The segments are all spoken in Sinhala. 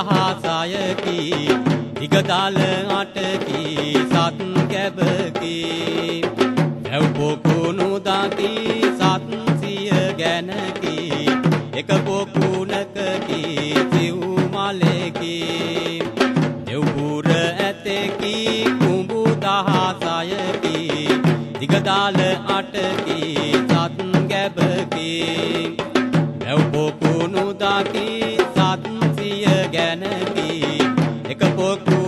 දෙව්පුර ඇතකි කුඹු දහසයකි දිගදල අටකි සත් කැබකි දැව්පොකුණු දකි සත්සිය ගැනකි. එක පොකුණකකි සිව් මලකි. දෙව්පුර ඇතකි කුඹු දහසයකි. දිගදාල අටකි එක පොකුණකකි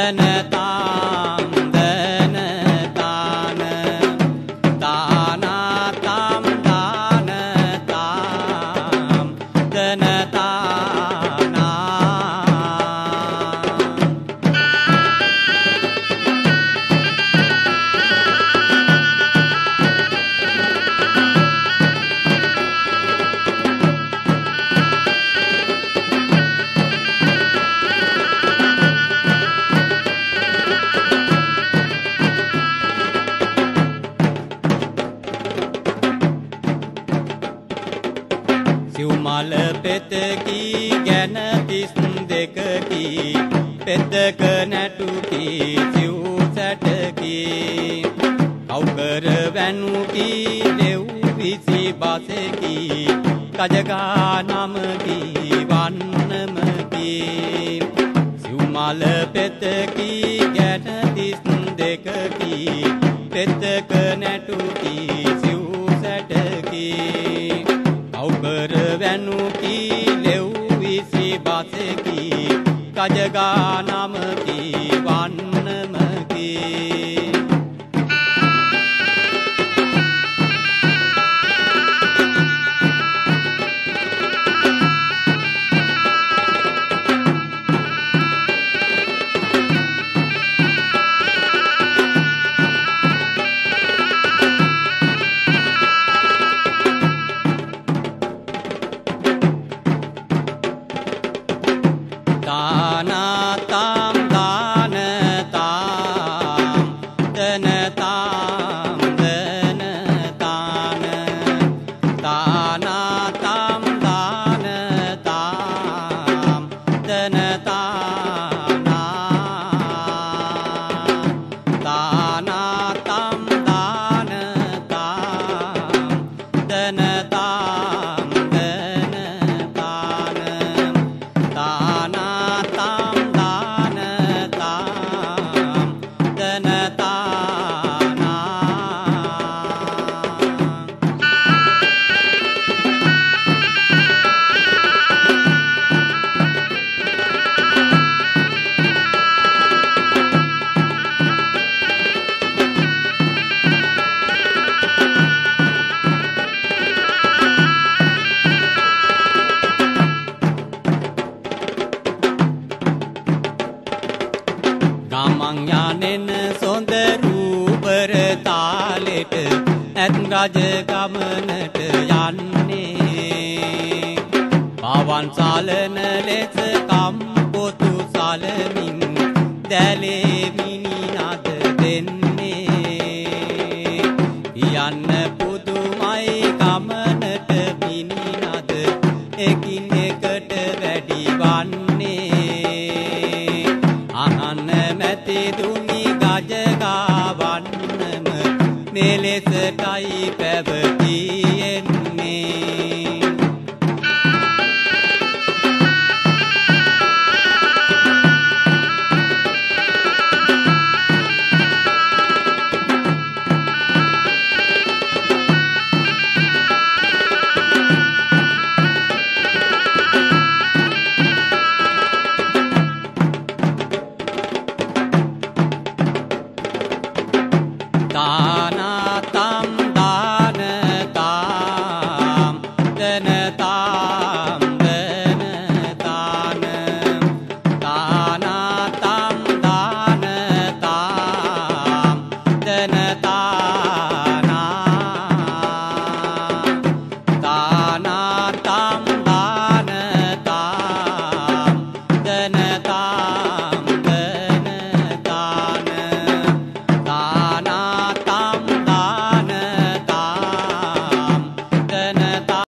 जनता පෙත්තක නැටුකි සිව් සැටකි. කව්කර වැනුකි දෙව් විසි බසකි. කජගා නමකි වන්නමකි සිව්මල පෙතකි ගැන තිස් දෙකකි පෙත්තක නැටුකි සිව් සැටකි. අවකර වැනුකි ලෙව් විසි බසකි. කජගා නමකි සොඳ රූපර තාලෙට ඇත් රජ ගමනට යන්නේ. පවන් සලන ලෙස කම්පොතු සලමින් දැලේ මිනිනද Vanessa Taipeva